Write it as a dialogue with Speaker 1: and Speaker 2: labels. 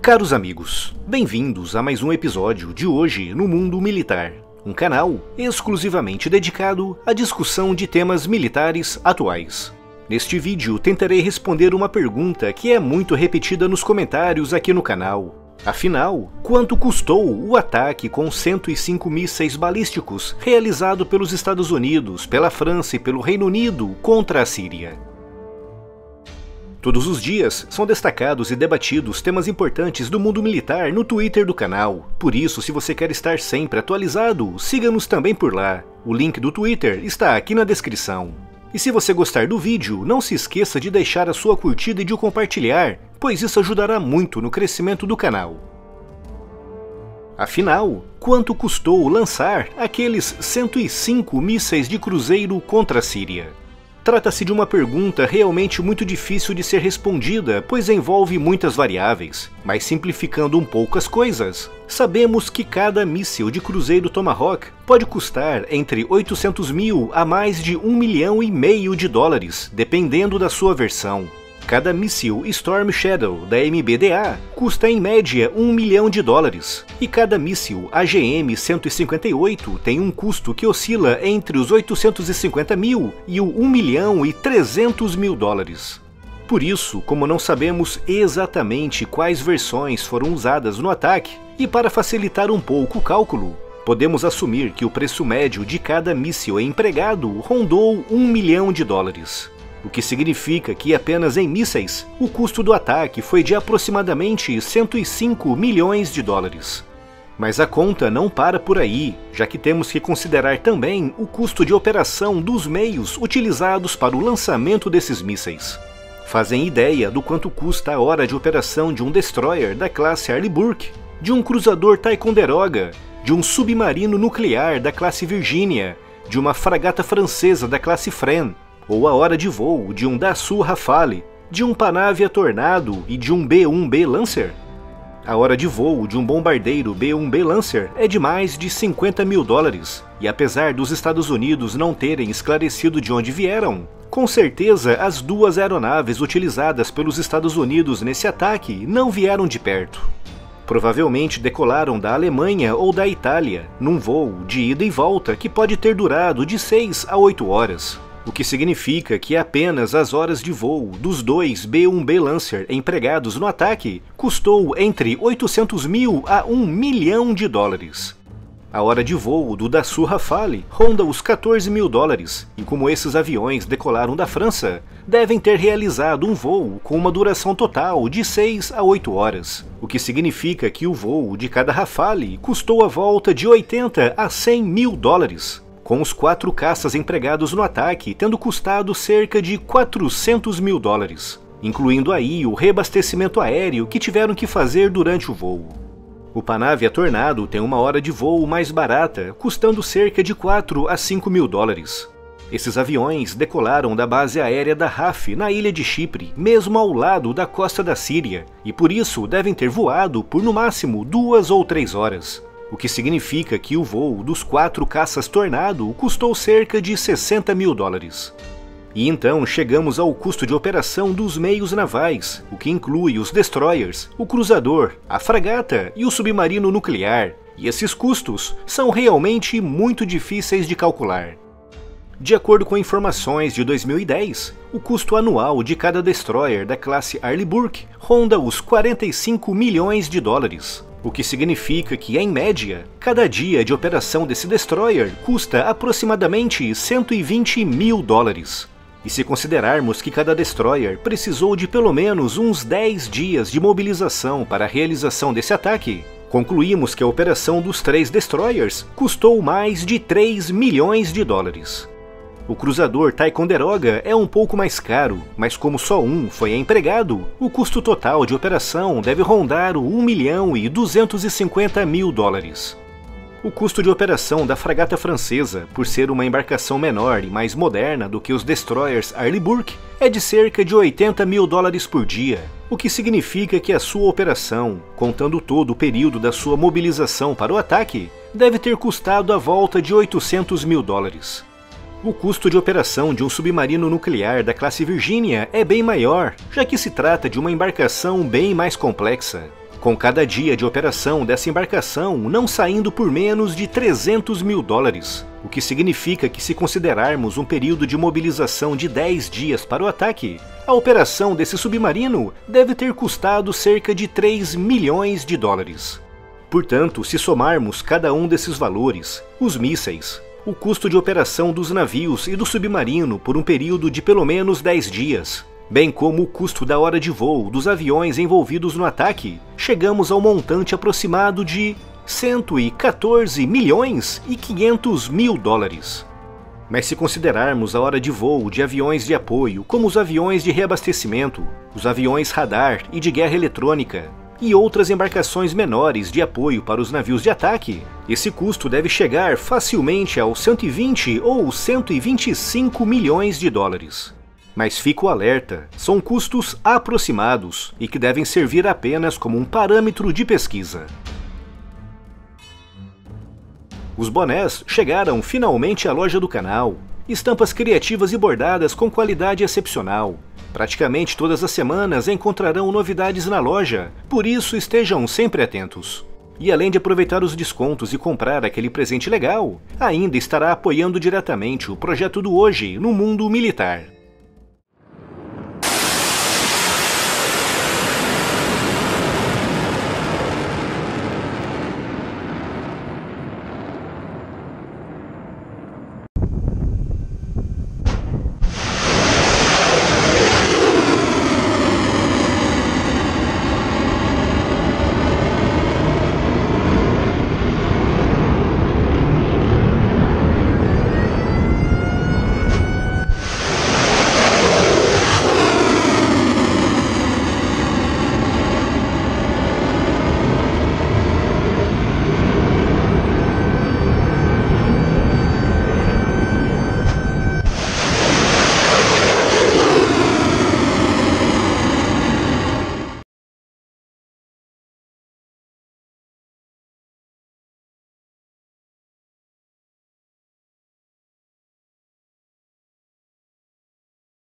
Speaker 1: Caros amigos, bem-vindos a mais um episódio de Hoje no Mundo Militar, um canal exclusivamente dedicado à discussão de temas militares atuais. Neste vídeo tentarei responder uma pergunta que é muito repetida nos comentários aqui no canal. Afinal, quanto custou o ataque com 105 mísseis balísticos realizado pelos Estados Unidos, pela França e pelo Reino Unido contra a Síria? Todos os dias são destacados e debatidos temas importantes do mundo militar no Twitter do canal. Por isso, se você quer estar sempre atualizado, siga-nos também por lá. O link do Twitter está aqui na descrição. E se você gostar do vídeo, não se esqueça de deixar a sua curtida e de o compartilhar, pois isso ajudará muito no crescimento do canal. Afinal, quanto custou lançar aqueles 105 mísseis de cruzeiro contra a Síria? Trata-se de uma pergunta realmente muito difícil de ser respondida, pois envolve muitas variáveis. Mas simplificando um pouco as coisas, sabemos que cada míssil de cruzeiro Tomahawk pode custar entre 800 mil a mais de 1 milhão e meio de dólares, dependendo da sua versão. Cada míssil Storm Shadow da MBDA custa em média 1 milhão de dólares, e cada míssil AGM-158 tem um custo que oscila entre os 850 mil e o 1 milhão e 300 mil dólares. Por isso, como não sabemos exatamente quais versões foram usadas no ataque, e para facilitar um pouco o cálculo, podemos assumir que o preço médio de cada míssil empregado rondou 1 milhão de dólares o que significa que apenas em mísseis, o custo do ataque foi de aproximadamente 105 milhões de dólares. Mas a conta não para por aí, já que temos que considerar também o custo de operação dos meios utilizados para o lançamento desses mísseis. Fazem ideia do quanto custa a hora de operação de um destroyer da classe Arleigh de um cruzador Ticonderoga, de um submarino nuclear da classe Virginia, de uma fragata francesa da classe Fren, ou a hora de voo de um Dassault Rafale, de um Panavia Tornado e de um B-1B Lancer? A hora de voo de um bombardeiro B-1B Lancer é de mais de 50 mil dólares, e apesar dos Estados Unidos não terem esclarecido de onde vieram, com certeza as duas aeronaves utilizadas pelos Estados Unidos nesse ataque não vieram de perto. Provavelmente decolaram da Alemanha ou da Itália, num voo de ida e volta que pode ter durado de 6 a 8 horas o que significa que apenas as horas de voo dos dois B-1B Lancer empregados no ataque custou entre 800 mil a 1 milhão de dólares. A hora de voo do Dassault Rafale ronda os 14 mil dólares, e como esses aviões decolaram da França, devem ter realizado um voo com uma duração total de 6 a 8 horas, o que significa que o voo de cada Rafale custou a volta de 80 a 100 mil dólares, com os quatro caças empregados no ataque tendo custado cerca de 400 mil dólares, incluindo aí o reabastecimento aéreo que tiveram que fazer durante o voo. O Panavia Tornado tem uma hora de voo mais barata, custando cerca de 4 a 5 mil dólares. Esses aviões decolaram da base aérea da RAF na ilha de Chipre, mesmo ao lado da costa da Síria, e por isso devem ter voado por no máximo duas ou três horas, o que significa que o voo dos quatro caças Tornado custou cerca de 60 mil dólares. E então chegamos ao custo de operação dos meios navais, o que inclui os destroyers, o cruzador, a fragata e o submarino nuclear, e esses custos são realmente muito difíceis de calcular. De acordo com informações de 2010, o custo anual de cada destroyer da classe Arleigh ronda os 45 milhões de dólares, o que significa que, em média, cada dia de operação desse destroyer custa aproximadamente 120 mil dólares. E se considerarmos que cada destroyer precisou de pelo menos uns 10 dias de mobilização para a realização desse ataque, concluímos que a operação dos três destroyers custou mais de 3 milhões de dólares. O cruzador Ticonderoga é um pouco mais caro, mas como só um foi empregado, o custo total de operação deve rondar o 1 milhão e 250 mil dólares. O custo de operação da fragata francesa, por ser uma embarcação menor e mais moderna do que os destroyers Arleigh é de cerca de 80 mil dólares por dia, o que significa que a sua operação, contando todo o período da sua mobilização para o ataque, deve ter custado a volta de 800 mil dólares. O custo de operação de um submarino nuclear da classe Virginia é bem maior, já que se trata de uma embarcação bem mais complexa. com cada dia de operação dessa embarcação não saindo por menos de 300 mil dólares, o que significa que, se considerarmos um período de mobilização de 10 dias para o ataque, a operação desse submarino deve ter custado cerca de 3 milhões de dólares. Portanto, se somarmos cada um desses valores, os mísseis, o custo de operação dos navios e do submarino por um período de pelo menos 10 dias, bem como o custo da hora de voo dos aviões envolvidos no ataque, chegamos ao montante aproximado de 114 milhões e 500 mil dólares. Mas se considerarmos a hora de voo de aviões de apoio, como os aviões de reabastecimento, os aviões radar e de guerra eletrônica, e outras embarcações menores de apoio para os navios de ataque, esse custo deve chegar facilmente aos 120 ou 125 milhões de dólares. Mas fico alerta, são custos aproximados e que devem servir apenas como um parâmetro de pesquisa. Os bonés chegaram finalmente à loja do canal. Estampas criativas e bordadas com qualidade excepcional. Praticamente todas as semanas encontrarão novidades na loja, por isso estejam sempre atentos. E além de aproveitar os descontos e comprar aquele presente legal, ainda estará apoiando diretamente o projeto do Hoje no mundo militar.